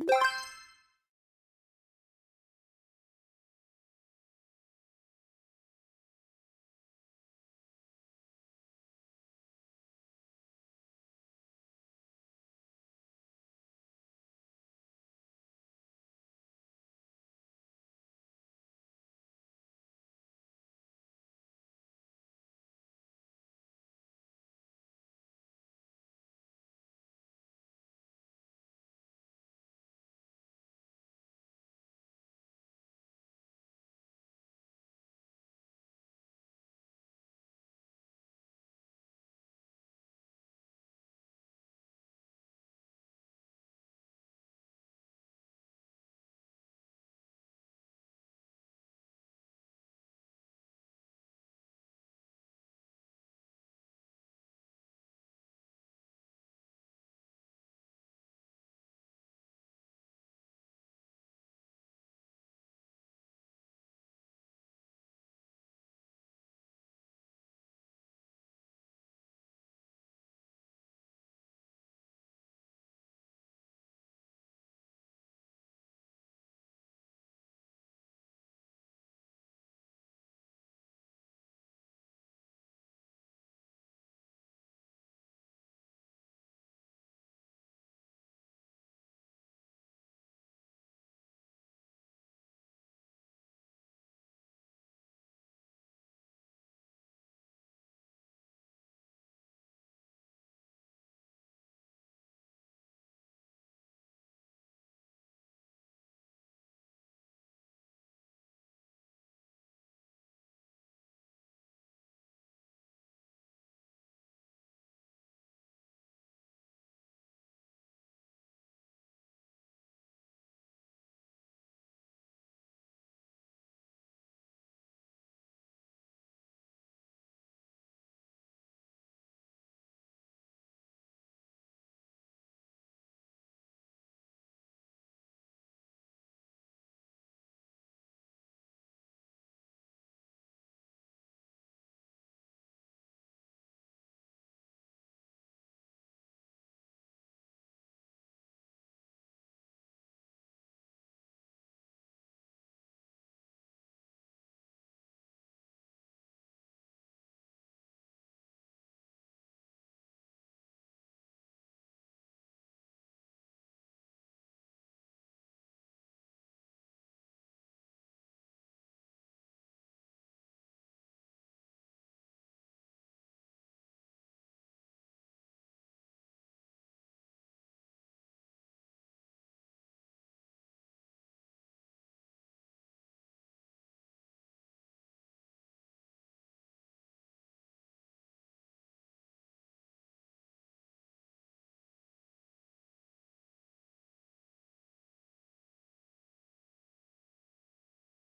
you